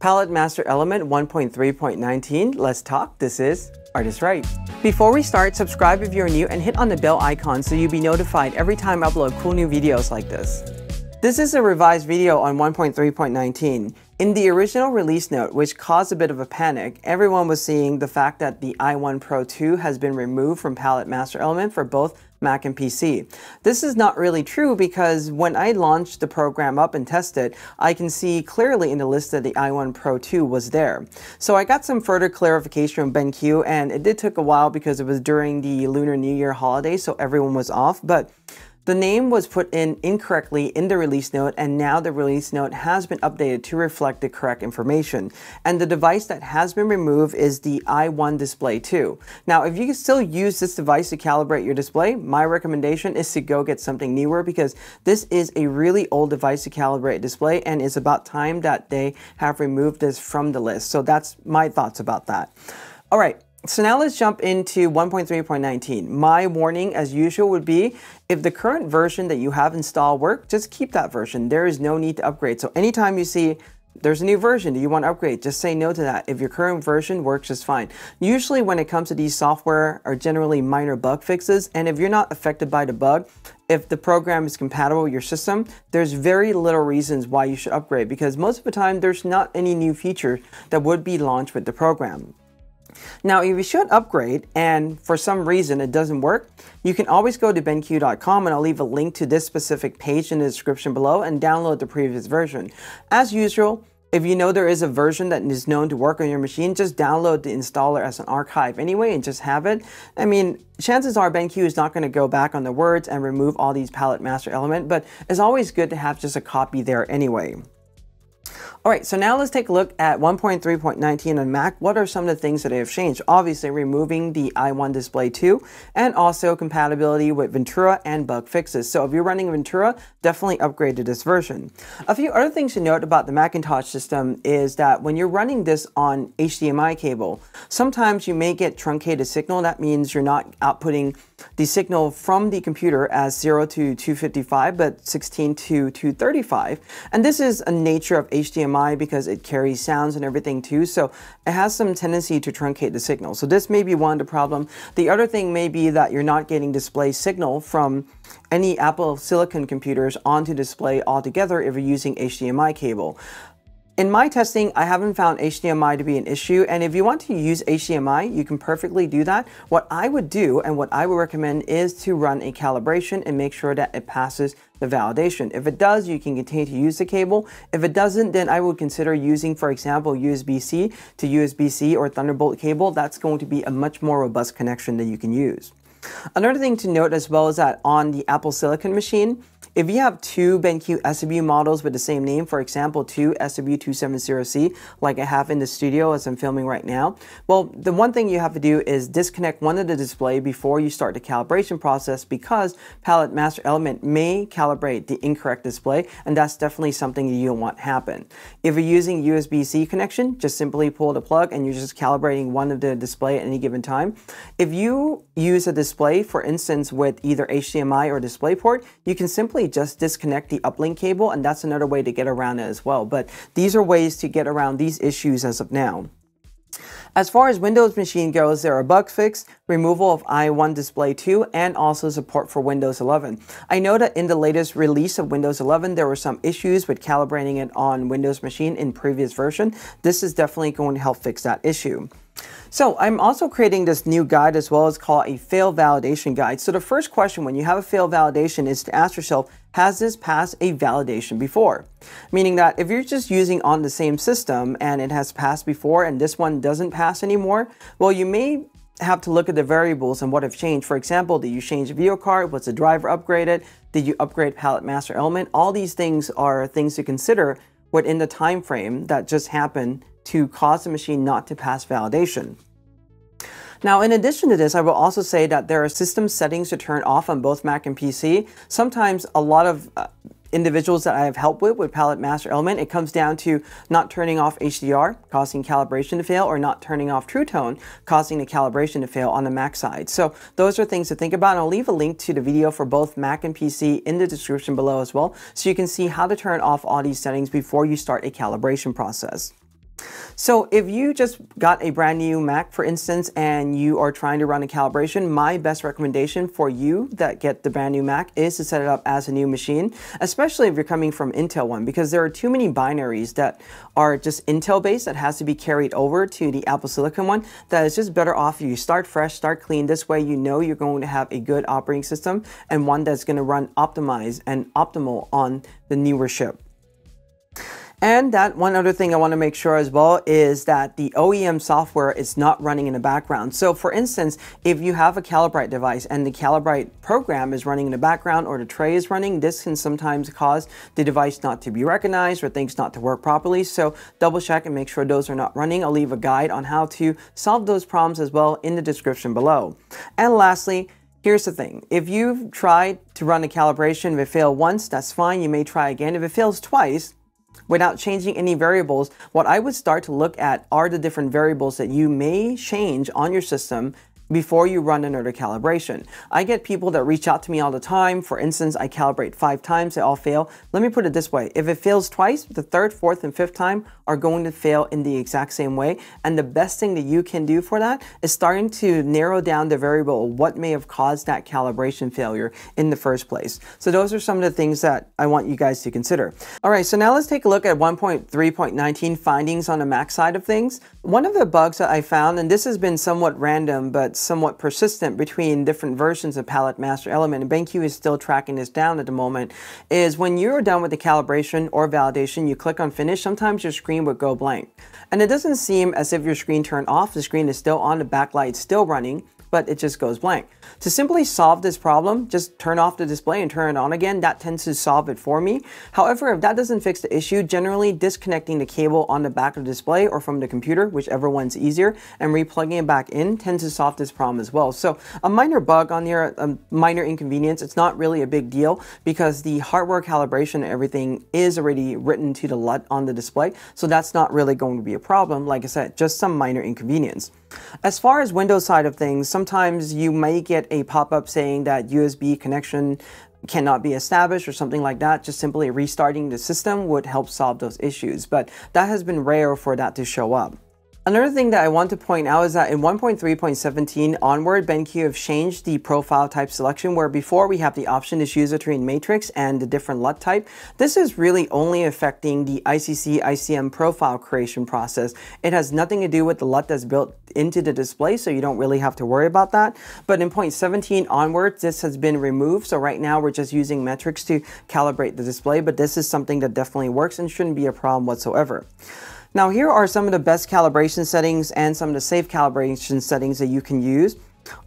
Palette Master Element 1.3.19. Let's talk. This is ArtIsRight. Before we start, subscribe if you're new and hit on the bell icon so you'll be notified every time I upload cool new videos like this. This is a revised video on 1.3.19. In the original release note, which caused a bit of a panic, everyone was seeing the fact that the i1 Pro 2 has been removed from Palette Master Element for both Mac and PC. This is not really true because when I launched the program up and tested, I can see clearly in the list that the i1 Pro 2 was there. So I got some further clarification from BenQ and it did take a while because it was during the Lunar New Year holiday so everyone was off, but the name was put in incorrectly in the release note and now the release note has been updated to reflect the correct information. And the device that has been removed is the i1 Display 2. Now if you can still use this device to calibrate your display, my recommendation is to go get something newer because this is a really old device to calibrate a display and it's about time that they have removed this from the list. So that's my thoughts about that. All right, so now let's jump into 1.3.19. My warning as usual would be if the current version that you have installed work, just keep that version. There is no need to upgrade. So anytime you see there's a new version, do you want to upgrade? Just say no to that. If your current version works just fine. Usually when it comes to these software are generally minor bug fixes and if you're not affected by the bug, if the program is compatible with your system, there's very little reasons why you should upgrade because most of the time there's not any new feature that would be launched with the program. Now, if you should upgrade and for some reason it doesn't work, you can always go to benq.com and I'll leave a link to this specific page in the description below and download the previous version. As usual, if you know there is a version that is known to work on your machine, just download the installer as an archive anyway and just have it. I mean, chances are BenQ is not going to go back on the words and remove all these palette master element, but it's always good to have just a copy there anyway. All right, so now let's take a look at 1.3.19 on Mac. What are some of the things that have changed? Obviously, removing the i1 Display 2 and also compatibility with Ventura and bug fixes. So if you're running Ventura, definitely upgrade to this version. A few other things to note about the Macintosh system is that when you're running this on HDMI cable, sometimes you may get truncated signal. That means you're not outputting the signal from the computer as 0 to 255, but 16 to 235. And this is a nature of HDMI because it carries sounds and everything too, so it has some tendency to truncate the signal. So this may be one of the problem. The other thing may be that you're not getting display signal from any Apple Silicon computers onto display altogether if you're using HDMI cable. In my testing, I haven't found HDMI to be an issue, and if you want to use HDMI, you can perfectly do that. What I would do and what I would recommend is to run a calibration and make sure that it passes the validation. If it does, you can continue to use the cable. If it doesn't, then I would consider using, for example, USB-C to USB-C or Thunderbolt cable. That's going to be a much more robust connection that you can use. Another thing to note as well is that on the Apple Silicon machine, if you have two BenQ SW models with the same name, for example, two SW270C, like I have in the studio as I'm filming right now, well, the one thing you have to do is disconnect one of the display before you start the calibration process because Palette Master Element may calibrate the incorrect display, and that's definitely something you don't want happen. If you're using USB-C connection, just simply pull the plug and you're just calibrating one of the display at any given time. If you use a display, for instance, with either HDMI or DisplayPort, you can simply just disconnect the uplink cable and that's another way to get around it as well. But these are ways to get around these issues as of now. As far as Windows machine goes, there are bug fix, removal of i1 Display 2, and also support for Windows 11. I know that in the latest release of Windows 11, there were some issues with calibrating it on Windows machine in previous version. This is definitely going to help fix that issue. So I'm also creating this new guide as well as called a fail validation guide. So the first question when you have a fail validation is to ask yourself, has this passed a validation before? Meaning that if you're just using on the same system and it has passed before and this one doesn't pass anymore, well, you may have to look at the variables and what have changed. For example, did you change the video card? Was the driver upgraded? Did you upgrade Palette Master Element? All these things are things to consider within the time frame that just happened to cause the machine not to pass validation. Now, in addition to this, I will also say that there are system settings to turn off on both Mac and PC. Sometimes a lot of uh, individuals that I have helped with with Palette Master Element, it comes down to not turning off HDR, causing calibration to fail, or not turning off True Tone, causing the calibration to fail on the Mac side. So those are things to think about, and I'll leave a link to the video for both Mac and PC in the description below as well, so you can see how to turn off all these settings before you start a calibration process. So if you just got a brand new Mac, for instance, and you are trying to run a calibration, my best recommendation for you that get the brand new Mac is to set it up as a new machine, especially if you're coming from Intel one, because there are too many binaries that are just Intel based that has to be carried over to the Apple Silicon one that is just better off if you start fresh, start clean. This way you know you're going to have a good operating system and one that's going to run optimized and optimal on the newer chip. And that one other thing I want to make sure as well is that the OEM software is not running in the background. So for instance, if you have a Calibrite device and the Calibrite program is running in the background or the tray is running, this can sometimes cause the device not to be recognized or things not to work properly. So double check and make sure those are not running. I'll leave a guide on how to solve those problems as well in the description below. And lastly, Here's the thing, if you've tried to run a calibration, if it failed once, that's fine, you may try again. If it fails twice, without changing any variables, what I would start to look at are the different variables that you may change on your system before you run another calibration. I get people that reach out to me all the time. For instance, I calibrate five times, they all fail. Let me put it this way. If it fails twice, the third, fourth, and fifth time are going to fail in the exact same way. And the best thing that you can do for that is starting to narrow down the variable what may have caused that calibration failure in the first place. So those are some of the things that I want you guys to consider. All right, so now let's take a look at 1.3.19 findings on the Mac side of things. One of the bugs that I found, and this has been somewhat random, but somewhat persistent between different versions of Palette Master Element, and BenQ is still tracking this down at the moment, is when you're done with the calibration or validation, you click on finish, sometimes your screen would go blank. And it doesn't seem as if your screen turned off, the screen is still on, the backlight still running, but it just goes blank. To simply solve this problem, just turn off the display and turn it on again. That tends to solve it for me. However, if that doesn't fix the issue, generally disconnecting the cable on the back of the display or from the computer, whichever one's easier, and replugging it back in tends to solve this problem as well. So a minor bug on here, a minor inconvenience, it's not really a big deal because the hardware calibration and everything is already written to the LUT on the display. So that's not really going to be a problem. Like I said, just some minor inconvenience. As far as Windows side of things, sometimes you may get a pop-up saying that USB connection cannot be established or something like that, just simply restarting the system would help solve those issues. But that has been rare for that to show up. Another thing that I want to point out is that in 1.3.17 onward, BenQ have changed the profile type selection where before we have the option to choose between matrix and the different LUT type. This is really only affecting the ICC ICM profile creation process. It has nothing to do with the LUT that's built into the display, so you don't really have to worry about that. But in point 17 onwards, this has been removed. So right now we're just using matrix to calibrate the display, but this is something that definitely works and shouldn't be a problem whatsoever. Now here are some of the best calibration settings and some of the safe calibration settings that you can use.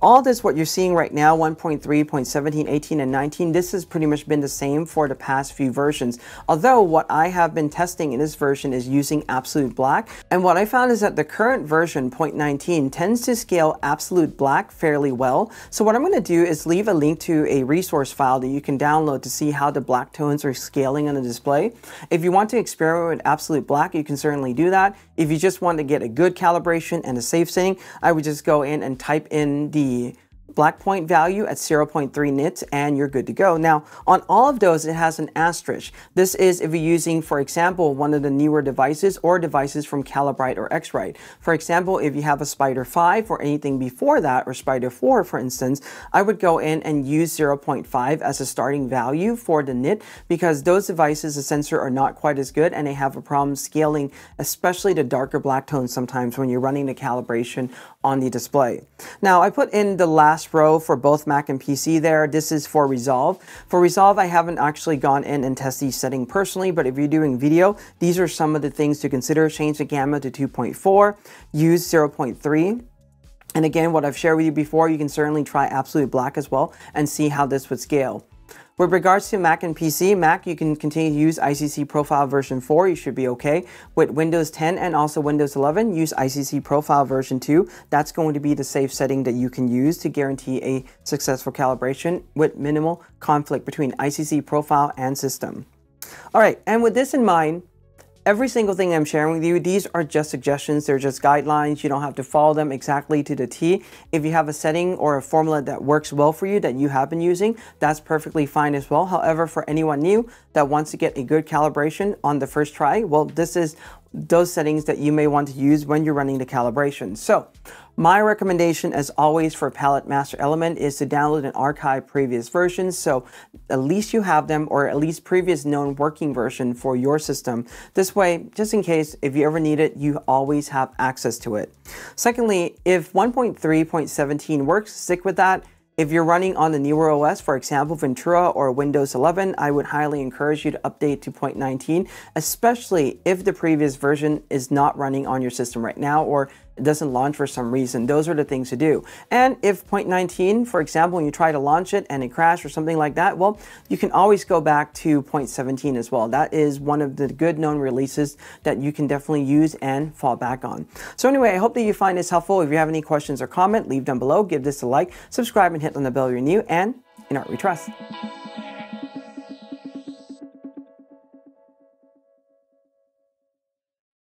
All this, what you're seeing right now, 1.3.17, 18, and 19, this has pretty much been the same for the past few versions. Although what I have been testing in this version is using absolute black. And what I found is that the current version, 0.19, tends to scale absolute black fairly well. So what I'm going to do is leave a link to a resource file that you can download to see how the black tones are scaling on the display. If you want to experiment with absolute black, you can certainly do that. If you just want to get a good calibration and a safe setting, I would just go in and type in the black point value at 0.3 nits and you're good to go. Now on all of those it has an asterisk. This is if you're using for example one of the newer devices or devices from Calibrite or X-Rite. For example if you have a Spyder 5 or anything before that or Spyder 4 for instance I would go in and use 0.5 as a starting value for the nit because those devices the sensor are not quite as good and they have a problem scaling especially the darker black tones sometimes when you're running the calibration on the display. Now I put in the last row for both Mac and PC there. This is for Resolve. For Resolve, I haven't actually gone in and tested these settings personally, but if you're doing video, these are some of the things to consider. Change the gamma to 2.4, use 0.3, and again, what I've shared with you before, you can certainly try absolute black as well and see how this would scale. With regards to Mac and PC, Mac, you can continue to use ICC Profile version 4. You should be okay. With Windows 10 and also Windows 11, use ICC Profile version 2. That's going to be the safe setting that you can use to guarantee a successful calibration with minimal conflict between ICC Profile and system. All right, and with this in mind, Every single thing I'm sharing with you, these are just suggestions. They're just guidelines. You don't have to follow them exactly to the T. If you have a setting or a formula that works well for you that you have been using, that's perfectly fine as well. However, for anyone new that wants to get a good calibration on the first try, well, this is those settings that you may want to use when you're running the calibration. So my recommendation, as always, for Palette Master Element is to download and archive previous versions. So at least you have them or at least previous known working version for your system. This way, just in case, if you ever need it, you always have access to it. Secondly, if 1.3.17 works, stick with that. If you're running on the newer OS, for example, Ventura or Windows 11, I would highly encourage you to update to 0.19, especially if the previous version is not running on your system right now or it doesn't launch for some reason. Those are the things to do. And if 0.19, for example, when you try to launch it and it crashed or something like that, well, you can always go back to 0.17 as well. That is one of the good known releases that you can definitely use and fall back on. So anyway, I hope that you find this helpful. If you have any questions or comment, leave down below, give this a like, subscribe and hit on the bell if you're new, and in art we trust.